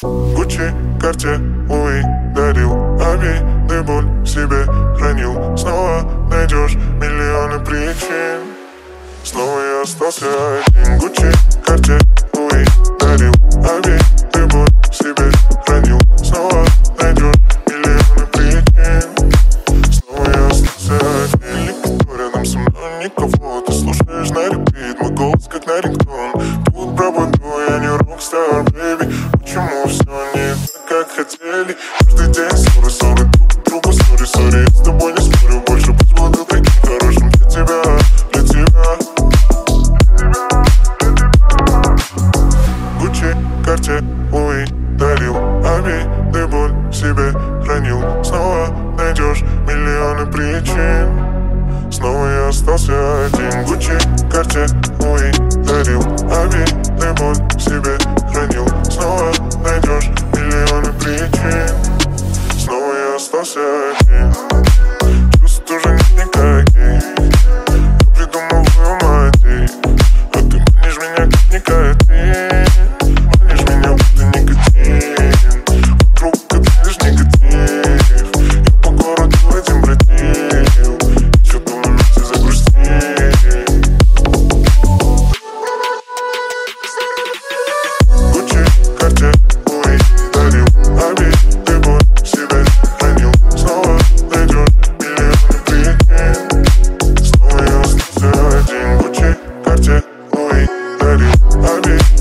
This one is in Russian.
Гуччи, Карте, Луи дарил Обиды, боль в себе хранил. Снова найдешь миллионы причин. Снова я остался один. Гуччи, Карте, Луи дарил Обиды, боль в себе хранил. Снова найдешь миллионы причин. Снова я остался один. Никто рядом со мной, никого. Ты слушаешь на репит, мой голос как на рингтон. Тут пробуду, я не rockstar, так, хотели. Каждый день ссоры, ссоры, друг другу sorry, sorry Я с тобой не спорю больше, пусть буду таким хорошим для тебя, для тебя. Gucci, Cartier, Louis дарил Обиды, боль в себе хранил. Снова найдешь миллионы причин. Снова я остался один. Гуччи, Карте, Луи дарил Обиды, боль в себе хранил me.